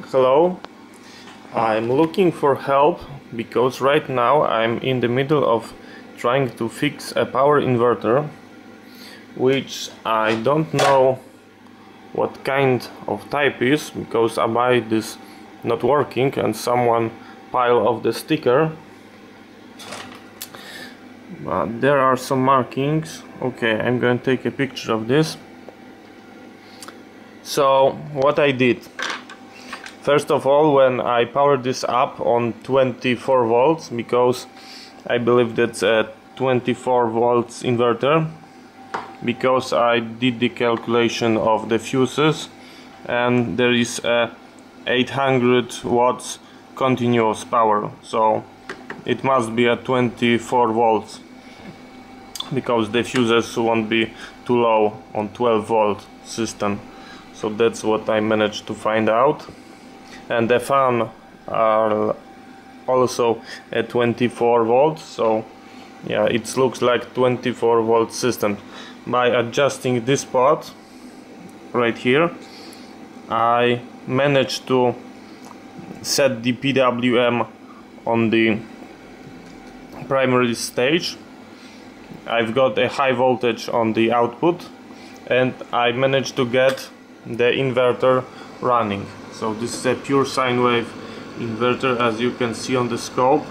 Hello, I'm looking for help because right now I'm in the middle of trying to fix a power inverter which I don't know what kind of type is because I buy this not working and someone pile of the sticker. But there are some markings. Okay I'm going to take a picture of this. So what I did first of all when I powered this up on 24 volts because I believe that's a 24 volts inverter because I did the calculation of the fuses and there is a 800 watts continuous power so it must be at 24 volts because the fuses won't be too low on 12 volt system. So that's what I managed to find out and the fan are also at 24 volts so yeah it looks like 24 volt system. By adjusting this part right here I managed to set the PWM on the primary stage. I've got a high voltage on the output and I managed to get the inverter running so this is a pure sine wave inverter as you can see on the scope.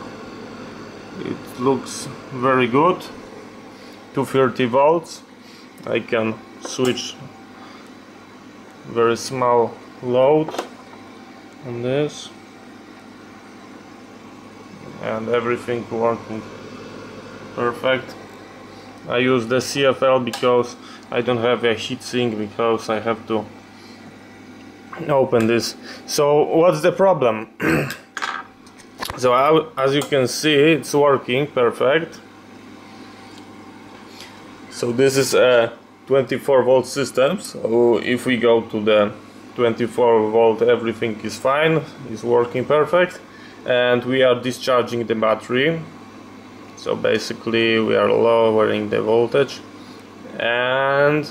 It looks very good. 230 volts. I can switch very small load on this. And everything working perfect. I use the CFL because I don't have a heatsink because I have to open this. So what's the problem? So as you can see it's working perfect. So this is a 24 volt system. So if we go to the 24 volt everything is fine. It's working perfect. And we are discharging the battery. So basically we are lowering the voltage. And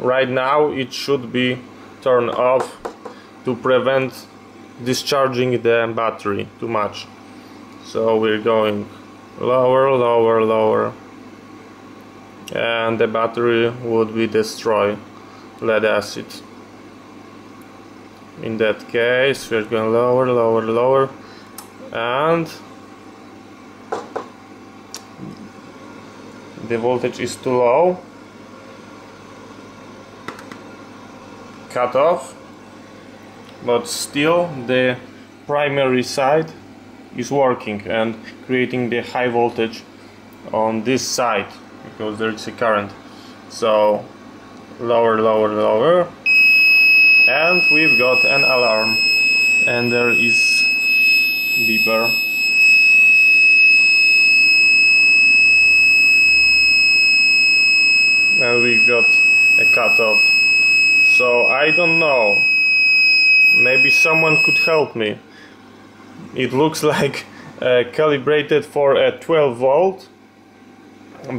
right now it should be turned off to prevent discharging the battery too much. So we're going lower lower lower. And the battery would be destroyed lead acid. In that case we're going lower lower lower. And the voltage is too low cut off but still the primary side is working and creating the high voltage on this side because there is a current. So lower lower lower. And we've got an alarm. And there is beeper. And we've got a cutoff so I don't know. Maybe someone could help me. It looks like uh, calibrated for a 12 volt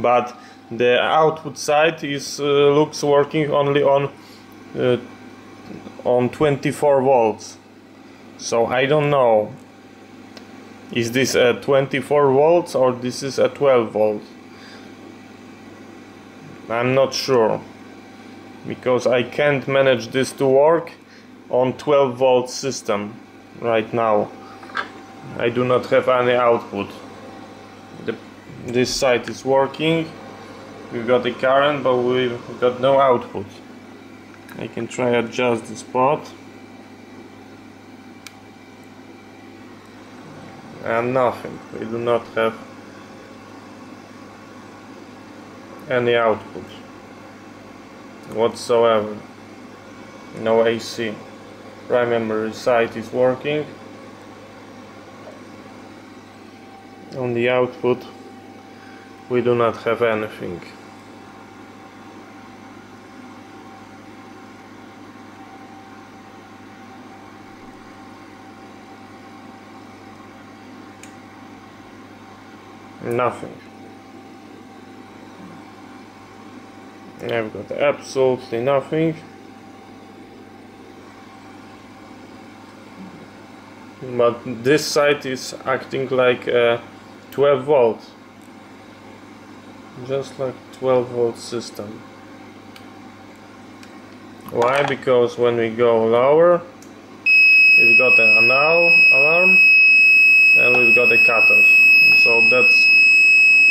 but the output side is uh, looks working only on uh, on 24 volts. So I don't know. Is this a 24 volts or this is a 12 volt? I'm not sure because I can't manage this to work on 12 volt system right now. I do not have any output. The, this side is working. We've got the current but we've got no output. I can try adjust the spot. And nothing. We do not have any output whatsoever. No AC primary side is working. On the output we do not have anything. Nothing I've got absolutely nothing. But this side is acting like a 12 volt. Just like 12 volt system. Why? Because when we go lower we've got an now alarm and we've got a cutoff. So that's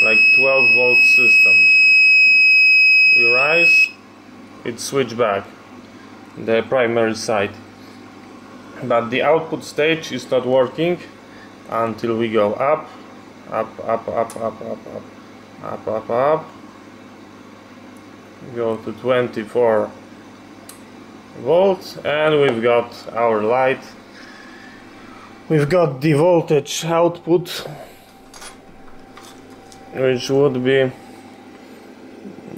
like 12 volt systems we rise it switch back the primary side. But the output stage is not working until we go up up up up up up up up up up. Go to 24 volts and we've got our light. We've got the voltage output which would be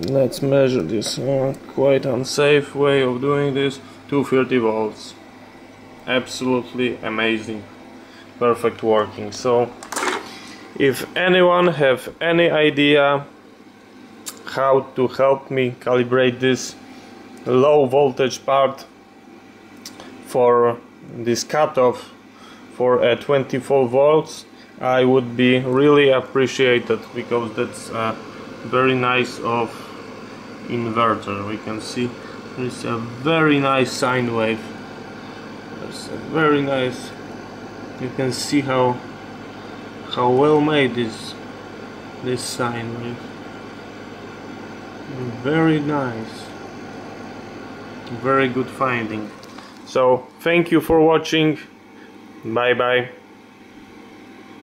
let's measure this uh, quite unsafe way of doing this. 230 volts. Absolutely amazing. Perfect working. So if anyone have any idea how to help me calibrate this low voltage part for this cutoff for a 24 volts I would be really appreciated because that's a very nice of inverter. We can see there's a very nice sine wave. There's a very nice you can see how how well made is this sine wave. Very nice. Very good finding. So thank you for watching. Bye bye